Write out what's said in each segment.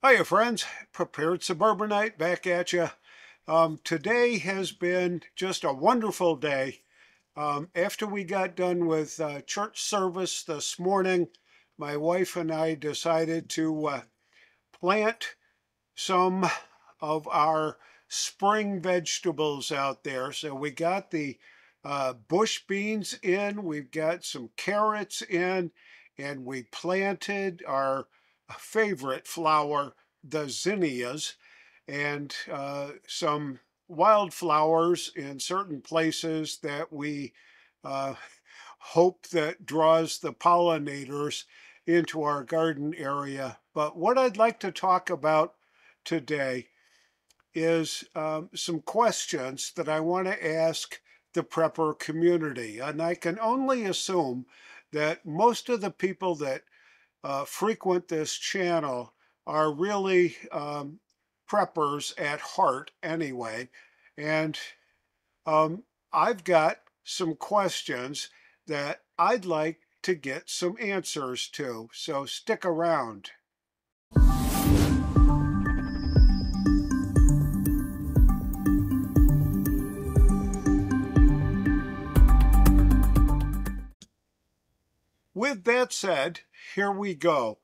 Hiya friends, Prepared Suburbanite back at you. Um, today has been just a wonderful day. Um, after we got done with uh, church service this morning, my wife and I decided to uh, plant some of our spring vegetables out there. So we got the uh, bush beans in, we've got some carrots in, and we planted our favorite flower, the zinnias, and uh, some wildflowers in certain places that we uh, hope that draws the pollinators into our garden area. But what I'd like to talk about today is um, some questions that I want to ask the prepper community. And I can only assume that most of the people that uh, frequent this channel are really um, preppers at heart anyway. And um, I've got some questions that I'd like to get some answers to. So stick around. With that said, here we go.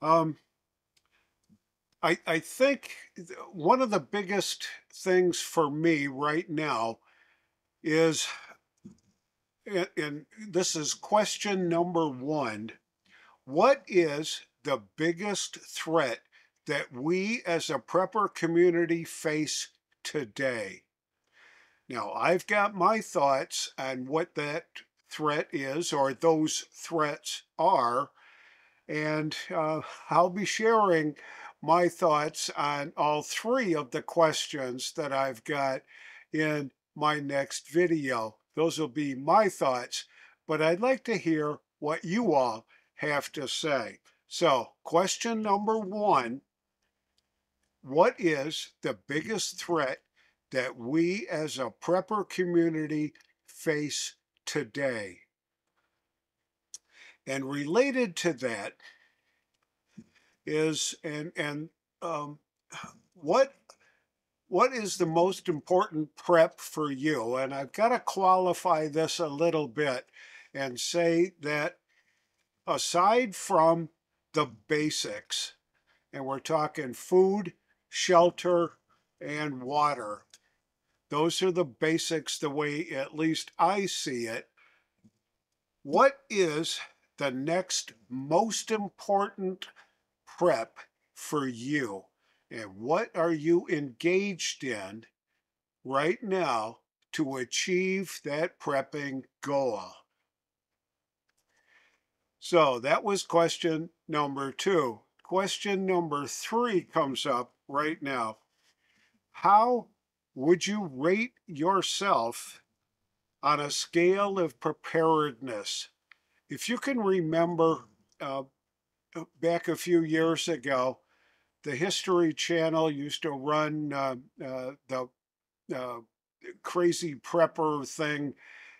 Um, I, I think one of the biggest things for me right now is, and, this is question number one, what is the biggest threat that we as a prepper community face today? Now, I've got my thoughts on what that threat is or those threats are, and uh, I'll be sharing my thoughts on all three of the questions that I've got in my next video. Those will be my thoughts, but I'd like to hear what you all have to say. So, question number one What is the biggest threat that we as a prepper community face today? And related to that is, and, and um, what what is the most important prep for you? And I've got to qualify this a little bit and say that aside from the basics, and we're talking food, shelter, and water, those are the basics the way at least I see it. What is the next most important prep for you? And what are you engaged in right now to achieve that prepping goal? So that was question number two. Question number three comes up right now. How would you rate yourself on a scale of preparedness? If you can remember uh, back a few years ago, the History Channel used to run uh, uh, the uh, crazy prepper thing,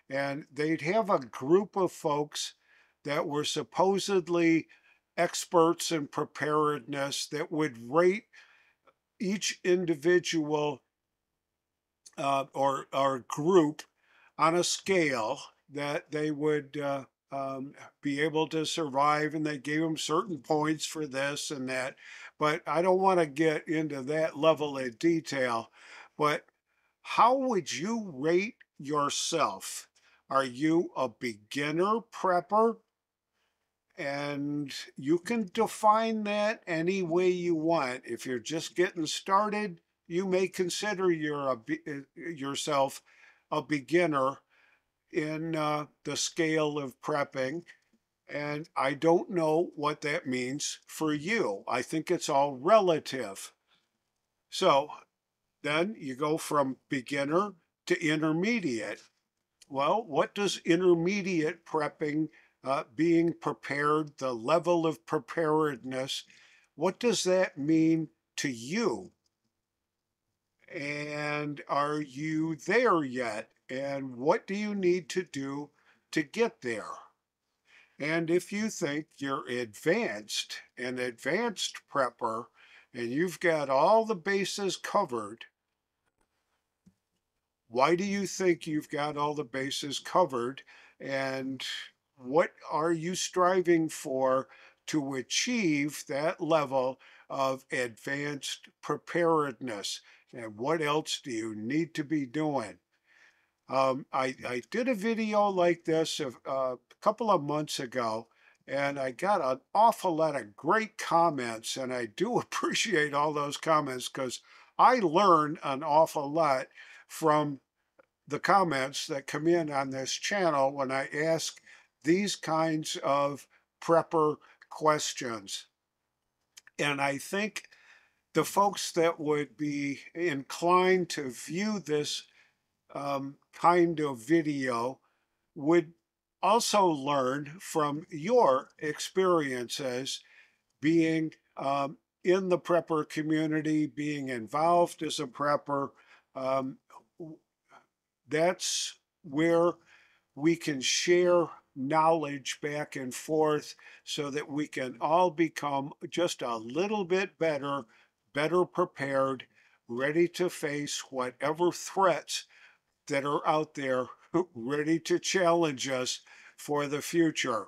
and they'd have a group of folks that were supposedly experts in preparedness that would rate each individual uh, or, or group on a scale that they would uh, um, be able to survive, and they gave them certain points for this and that. But I don't want to get into that level of detail. But how would you rate yourself? Are you a beginner prepper? And you can define that any way you want. If you're just getting started, you may consider you're a, uh, yourself a beginner in uh, the scale of prepping. And I don't know what that means for you. I think it's all relative. So then you go from beginner to intermediate. Well, what does intermediate prepping, uh, being prepared, the level of preparedness, what does that mean to you? And are you there yet? and what do you need to do to get there? And if you think you're advanced, an advanced prepper, and you've got all the bases covered, why do you think you've got all the bases covered? And what are you striving for to achieve that level of advanced preparedness? And what else do you need to be doing? Um, I, I did a video like this a, a couple of months ago, and I got an awful lot of great comments, and I do appreciate all those comments because I learn an awful lot from the comments that come in on this channel when I ask these kinds of prepper questions. And I think the folks that would be inclined to view this um, kind of video would also learn from your experiences being um, in the prepper community, being involved as a prepper. Um, that's where we can share knowledge back and forth so that we can all become just a little bit better, better prepared, ready to face whatever threats that are out there ready to challenge us for the future.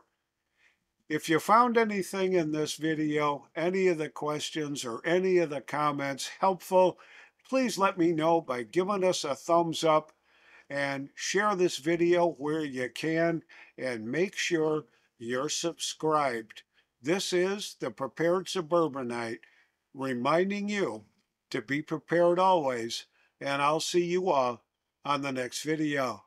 If you found anything in this video, any of the questions or any of the comments helpful, please let me know by giving us a thumbs up and share this video where you can and make sure you're subscribed. This is the Prepared Suburbanite reminding you to be prepared always and I'll see you all on the next video.